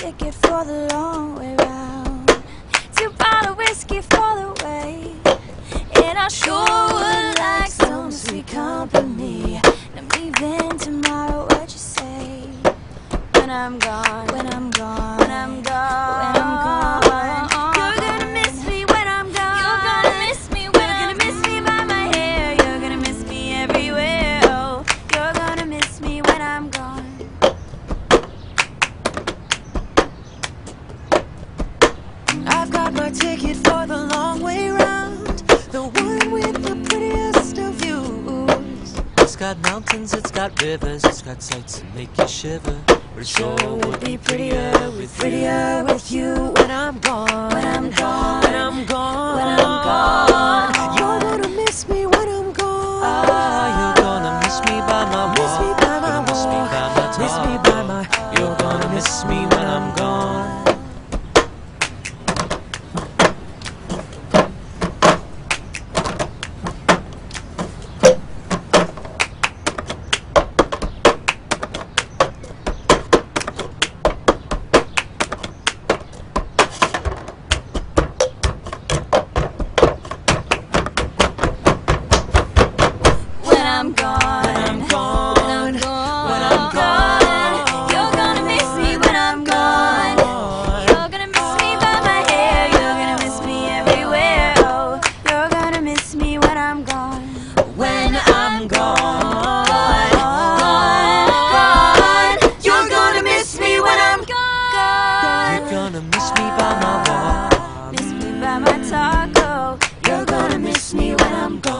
ticket for the long way round. Two bottle whiskey for the way. And I sure would like some sweet company. I'm leaving tomorrow, what you say? When I'm gone, when I'm gone, when I'm gone, when I'm gone. My ticket for the long way round, the one with the prettiest of views. It's got mountains, it's got rivers, it's got sights that make you shiver. But it sure would be prettier with Prettier with you when I'm gone. When I'm gone. When I'm gone. When I'm gone. You're gonna miss me when I'm gone. Oh. I'm gone. When I'm gone. When I'm gone. When I'm gone. You're gonna miss me when I'm gone. You're gonna miss me by my hair. You're gonna miss me everywhere. Oh, you're gonna miss me when I'm gone. When I'm gone. gone. You're gonna miss me when I'm gone. You're gonna miss me by my walk. Miss me by my talk. Oh, you're gonna miss me when I'm gone.